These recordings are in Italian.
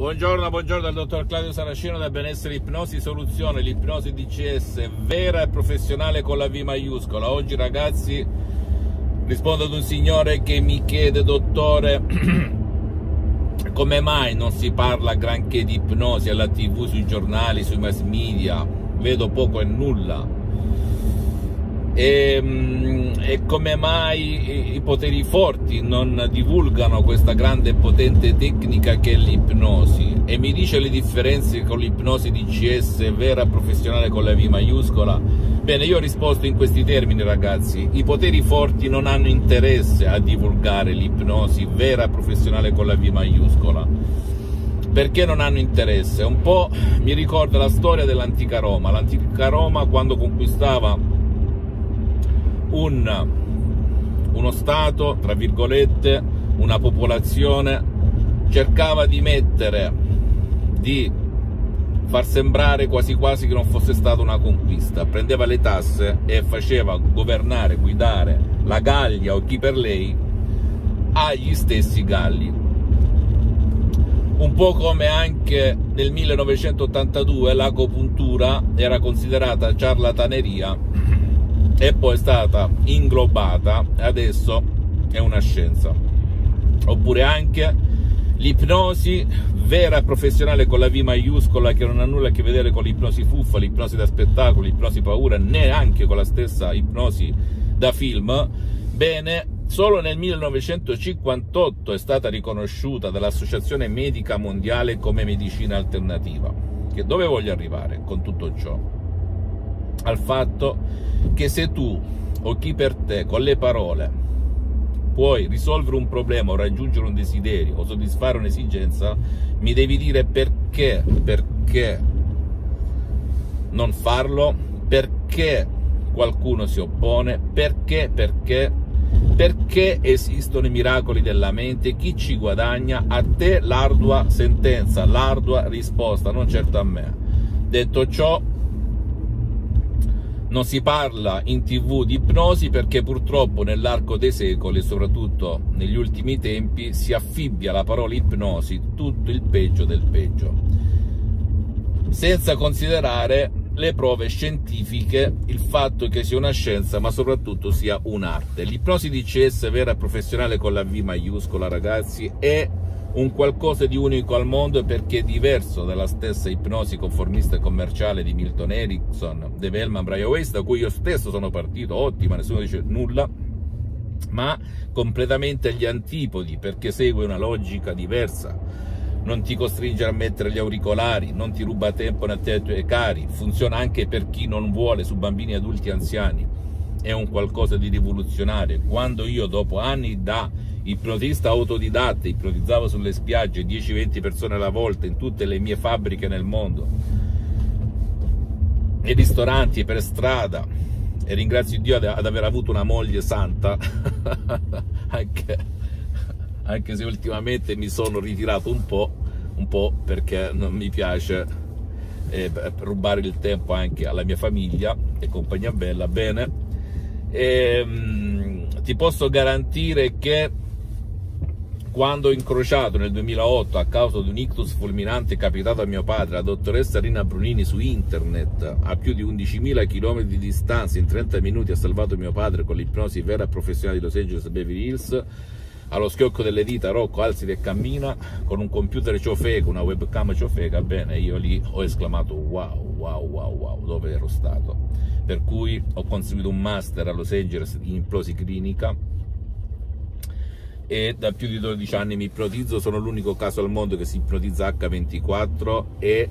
Buongiorno, buongiorno dal dottor Claudio Saracino da Benessere Ipnosi Soluzione, l'ipnosi DCS vera e professionale con la V maiuscola. Oggi ragazzi rispondo ad un signore che mi chiede, dottore, come mai non si parla granché di ipnosi alla tv, sui giornali, sui mass media? Vedo poco e nulla e, mm, e, come mai i poteri forti non divulgano questa grande e potente tecnica che è l'ipnosi? E mi dice le differenze con l'ipnosi DCS vera professionale con la V maiuscola? Bene io ho risposto in questi termini ragazzi. I poteri forti non hanno interesse a divulgare l'ipnosi vera professionale con la V maiuscola. Perché non hanno interesse? Un po' mi ricorda la storia dell'antica Roma. L'antica Roma quando conquistava un, uno Stato, tra virgolette, una popolazione, cercava di mettere, di far sembrare quasi quasi che non fosse stata una conquista, prendeva le tasse e faceva governare, guidare la Gallia o chi per lei agli stessi Galli. Un po' come anche nel 1982 l'agopuntura era considerata ciarlataneria e poi è stata inglobata adesso è una scienza. Oppure anche l'ipnosi vera e professionale con la V maiuscola che non ha nulla a che vedere con l'ipnosi fuffa, l'ipnosi da spettacolo, l'ipnosi paura, neanche con la stessa ipnosi da film. Bene, solo nel 1958 è stata riconosciuta dall'Associazione Medica Mondiale come medicina alternativa. Che dove voglio arrivare con tutto ciò? al fatto che se tu o chi per te con le parole puoi risolvere un problema o raggiungere un desiderio o soddisfare un'esigenza, mi devi dire perché, perché non farlo, perché qualcuno si oppone, perché, perché, perché esistono i miracoli della mente, chi ci guadagna, a te l'ardua sentenza, l'ardua risposta, non certo a me. Detto ciò, non si parla in tv di ipnosi perché purtroppo nell'arco dei secoli, soprattutto negli ultimi tempi, si affibbia la parola ipnosi tutto il peggio del peggio, senza considerare le prove scientifiche, il fatto che sia una scienza ma soprattutto sia un'arte. L'ipnosi di CS vera e professionale con la V maiuscola ragazzi è un qualcosa di unico al mondo perché è diverso dalla stessa ipnosi conformista e commerciale di Milton Erickson, De Vellman, Brian Weiss, da cui io stesso sono partito, ottima, nessuno dice nulla, ma completamente agli antipodi perché segue una logica diversa. Non ti costringe a mettere gli auricolari, non ti ruba tempo né a te e ai tuoi cari, funziona anche per chi non vuole, su bambini, adulti e anziani. È un qualcosa di rivoluzionario. Quando io dopo anni da ipnotista autodidatta, ipnotizzavo sulle spiagge 10-20 persone alla volta in tutte le mie fabbriche nel mondo, nei ristoranti, per strada, e ringrazio Dio ad aver avuto una moglie santa, anche, anche, se ultimamente mi sono ritirato un po', un po' perché non mi piace eh, rubare il tempo anche alla mia famiglia e compagnia bella, bene. Ehm, ti posso garantire che quando ho incrociato nel 2008 a causa di un ictus fulminante capitato a mio padre, la dottoressa Rina Brunini su internet a più di 11.000 km di distanza in 30 minuti ha salvato mio padre con l'ipnosi vera professionale di Los Angeles Beverly Hills allo schiocco delle dita Rocco alzi e cammina con un computer ciofeca, una webcam ciofeca, bene, io lì ho esclamato wow, wow, wow, wow, dove ero stato. Per cui ho conseguito un master a Los Angeles in ipnosi clinica e da più di 12 anni mi ipnotizzo, sono l'unico caso al mondo che si ipnotizza H24 e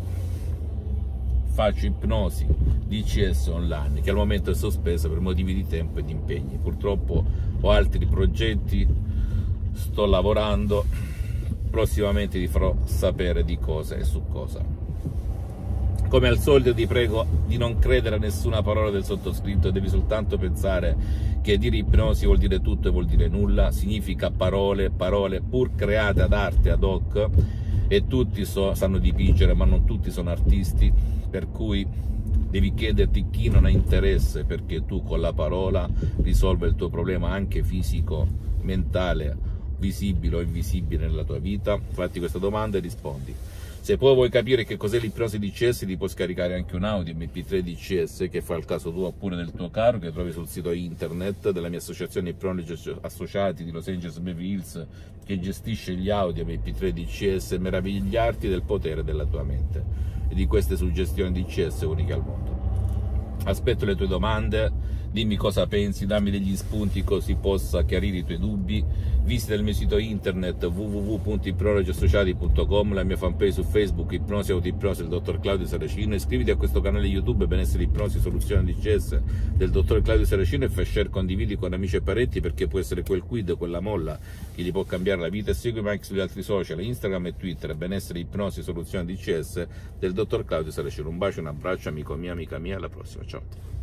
faccio ipnosi DCS online che al momento è sospesa per motivi di tempo e di impegni. Purtroppo ho altri progetti, sto lavorando, prossimamente vi farò sapere di cosa e su cosa. Come al solito ti prego di non credere a nessuna parola del sottoscritto, devi soltanto pensare che dire ipnosi vuol dire tutto e vuol dire nulla, significa parole, parole pur create ad arte, ad hoc, e tutti so, sanno dipingere, ma non tutti sono artisti, per cui devi chiederti chi non ha interesse perché tu con la parola risolve il tuo problema anche fisico, mentale visibile o invisibile nella tua vita? Fatti questa domanda e rispondi. Se poi vuoi capire che cos'è l'ipnosi DCS, ti puoi scaricare anche un audio MP3 DCS che fa il caso tuo oppure del tuo caro, che trovi sul sito internet della mia associazione Ipnologi Associati di Los Angeles Beverly Hills, che gestisce gli audio MP3 DCS e meravigliarti del potere della tua mente e di queste suggestioni DCS uniche al mondo. Aspetto le tue domande dimmi cosa pensi, dammi degli spunti così possa chiarire i tuoi dubbi. Visita il mio sito internet www.iprologiassociati.com, la mia fanpage su Facebook Ipnosi Autoipnosi del dottor Claudio Saracino. Iscriviti a questo canale YouTube Benessere Ipnosi Soluzione DCS del dottor Claudio Saracino e fai share, condividi con amici e parenti perché può essere quel quid, quella molla che gli può cambiare la vita. E seguimi anche sugli altri social, Instagram e Twitter, Benessere Ipnosi Soluzione DCS del dottor Claudio Saracino. Un bacio, un abbraccio amico mio, amica mia, alla prossima, ciao.